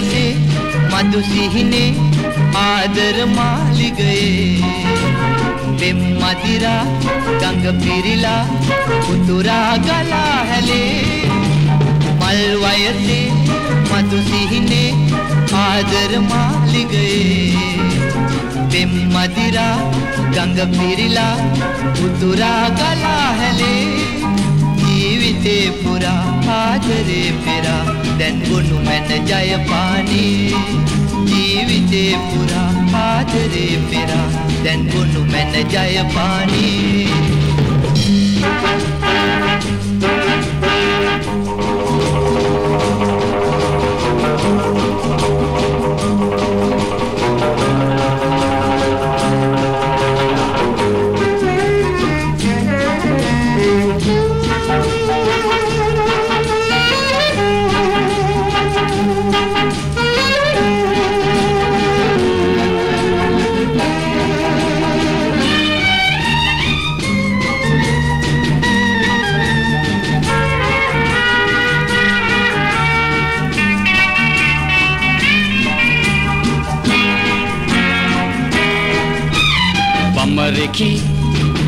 से मधुसिंह ने आदर माल गए। मदिरा, गंग पिरिला उतुरा गला हले। मलवय से मधुसिंह ने आदर माल गए। मदिरा, गंग पिरिला उतुरा गला हले। गुण मन जय पाने। जीविते पूरा आदरे फिरा तन गुनु मन जय पाने।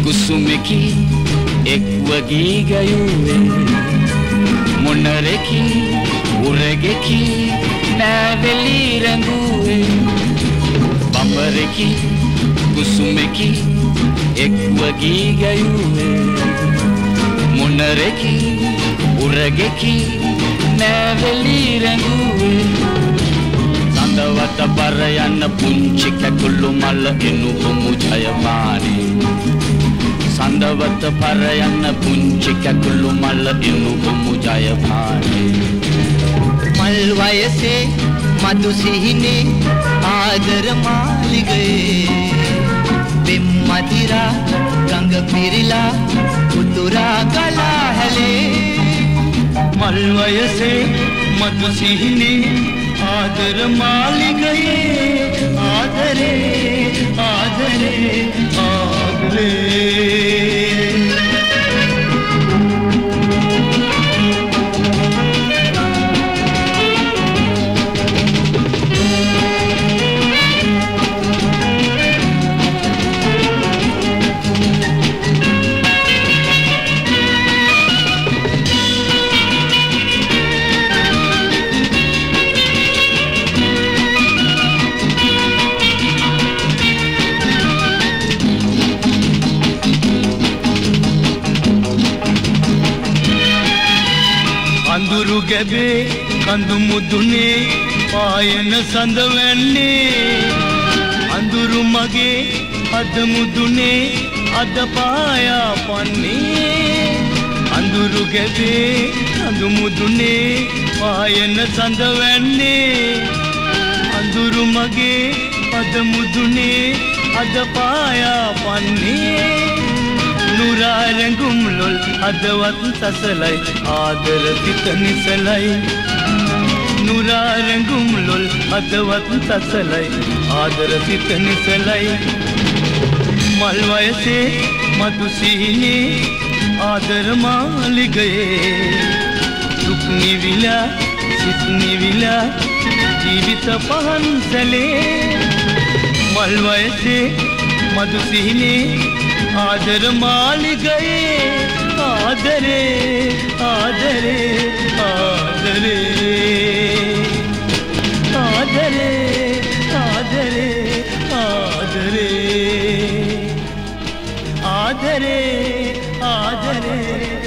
කුසුමෙකි එක්ව ගී ගයුවේ මොනරෙකි උරගෙකි නෑවෙලි රැඟුවේ. බඹරෙකි කුසුමෙකි එක්ව ගී ගයුවේ මොනරෙකි උරගෙකි නෑවෙලි රැඟුවේ. සඳවත බර යන්න පුංචි කැකුළු මල්ල එනුපුමු ජයමානි. සඳවත පර යන්න පුංචි කැකුළු මල්ල එනුපුමු ජයමානි මල් වයසේ මතු සිහිනේ ආදර මාලිගයේ පෙම් මදිරා ගඟ පිරිලා උතුරා ගලා හැලේ මල් වයසේ මතු සිහිනේ ආදර මාලිගයේ ආදරේ ආදරේ ආදරේ ගැබේ කඳු මුදුනේ පායන සඳ වැන්නේ. අඳුරු මගේ අද මුදුනේ අද පායා පන්නේ. අඳුරු ගැබේ කඳු මුදුනේ පායන සඳ වැන්නේ. අඳුරු මගේ අද මුදුනේ අද පායා පන්නේ. නුරාරැඟුම් ලොල් අදවත් සසලයි ආදර සිත නිසලයි. නුරාරැඟුම් ලොල් අදවත් සසලයි ආදර සිත නිසලයි. මල් වයසේ මතු සිහිනේ ආදර මාලිගයේ. දුක් නිවිලා සිත් නිවිලා ජීවිත පහන්සලේ මල් වයසේ आदर माल गए आदरे आदरे आदरे। आदरे आदरे आदरे। आदरे आदरे।